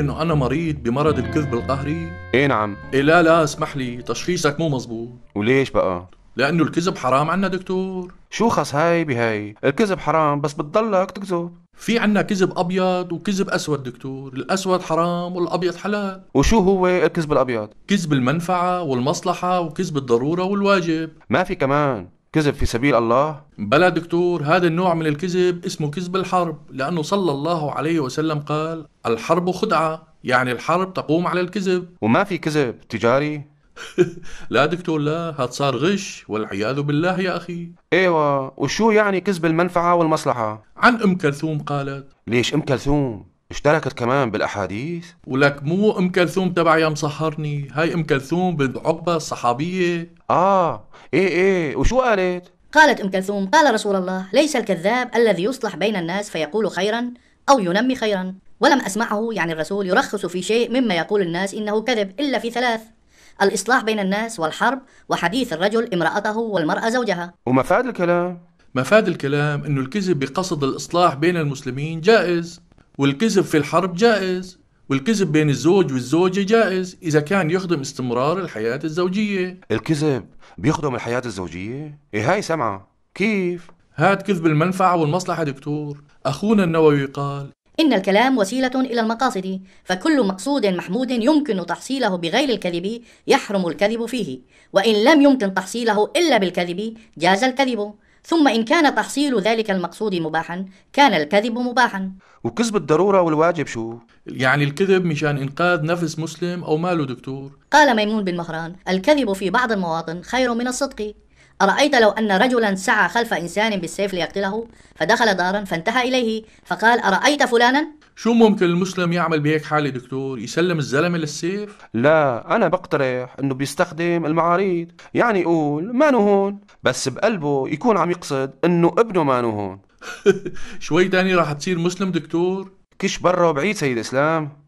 إنه أنا مريض بمرض الكذب القهري. إيه نعم. إيه لا لا اسمح لي تشخيصك مو مزبوط وليش بقى؟ لأنه الكذب حرام عنا دكتور. شو خص هاي بهاي؟ الكذب حرام بس بتضلك تكذب. في عنا كذب أبيض وكذب أسود دكتور الأسود حرام والأبيض حلال. وشو هو الكذب الأبيض؟ كذب المنفعة والمصلحة وكذب الضرورة والواجب. ما في كمان. كذب في سبيل الله؟ بلا دكتور هذا النوع من الكذب اسمه كذب الحرب لأنه صلى الله عليه وسلم قال الحرب خدعة. يعني الحرب تقوم على الكذب. وما في كذب تجاري؟ لا دكتور لا هاد صار غش والعياذ بالله يا أخي. إيوه وشو يعني كذب المنفعة والمصلحة؟ عن أم كلثوم قالت ليش أم كلثوم؟ اشتركت كمان بالأحاديث. ولك مو أم كلثوم تبع يا مسهرني هاي أم كلثوم بنت عقبة الصحابية. آه إيه إيه. وشو قالت؟ قالت أم كلثوم قال رسول الله ليس الكذاب الذي يصلح بين الناس فيقول خيرا أو ينمي خيرا. ولم أسمعه يعني الرسول يرخص في شيء مما يقول الناس إنه كذب إلا في ثلاث الإصلاح بين الناس والحرب وحديث الرجل امرأته والمرأة زوجها. ومفاد الكلام؟ مفاد الكلام أنه الكذب بقصد الإصلاح بين المسلمين جائز. والكذب في الحرب جائز والكذب بين الزوج والزوجة جائز إذا كان يخدم استمرار الحياة الزوجية. الكذب بيخدم الحياة الزوجية؟ إيه هاي سمعة. كيف؟ هاد كذب المنفعة والمصلحة دكتور. أخونا النووي قال إن الكلام وسيلة إلى المقاصد فكل مقصود محمود يمكن تحصيله بغير الكذب يحرم الكذب فيه وإن لم يمكن تحصيله إلا بالكذب جاز الكذب. ثم إن كان تحصيل ذلك المقصود مباحا كان الكذب مباحا. وكذب الضرورة والواجب شو؟ يعني الكذب مشان إنقاذ نفس مسلم أو ماله دكتور. قال ميمون بن مهران الكذب في بعض المواطن خير من الصدق. أرأيت لو أن رجلا سعى خلف إنسان بالسيف ليقتله فدخل دارا فانتهى إليه فقال أرأيت فلانا؟ شو ممكن المسلم يعمل بهيك حالة دكتور؟ يسلم الزلمة للسيف؟ لا أنا بقترح إنه بيستخدم المعاريض. يعني يقول ما هون. بس بقلبه يكون عم يقصد إنه ابنه ما هون. شوي تاني راح تصير مسلم دكتور؟ كش برا وبعيد سيد إسلام.